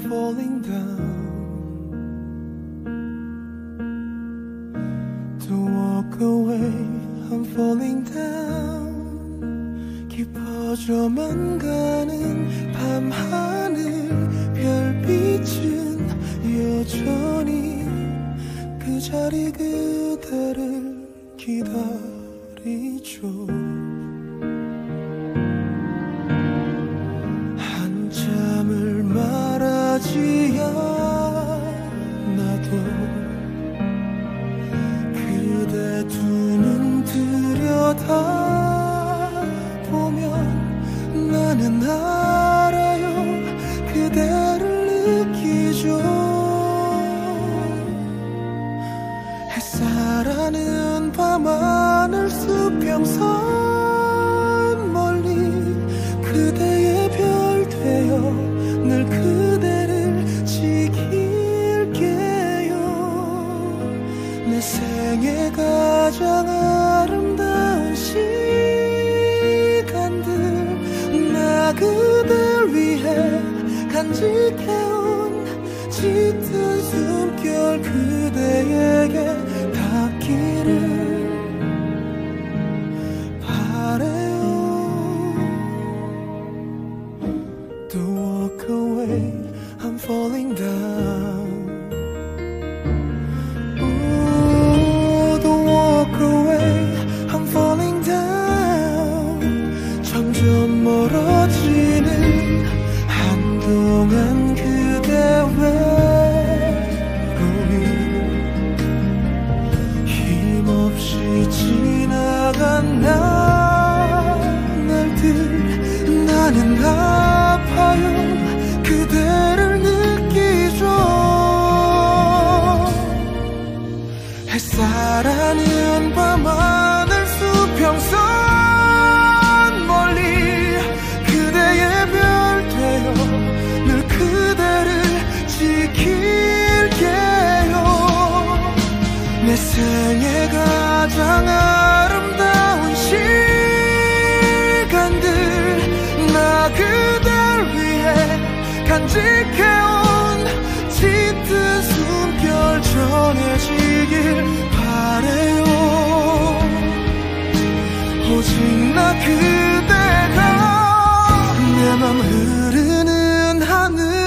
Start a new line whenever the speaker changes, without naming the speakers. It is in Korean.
falling down. Don't walk away, I'm falling down. 깊어져만 가는 밤하늘 별빛은 여전히 그 자리 그대를 기다리죠. 알아요 그대를 느끼죠. 햇살하는 밤 하늘 수평선 멀리 그대의 별 되어 늘 그대를 지킬게요. 내 생애 가장 간직해온 짙은 숨결 그대에게 닿기를 바래요 Don't walk away, I'm falling down. 나는 아파요. 그대를 느끼죠. 햇살하는 밤하늘 수평선 멀리 그대의 별 되어 늘 그대를 지킬게요. 내 생애 가장 간직해온 짙은 숨결 전해지길 바래요. 오직 나 그대가 내 맘 흐르는 하늘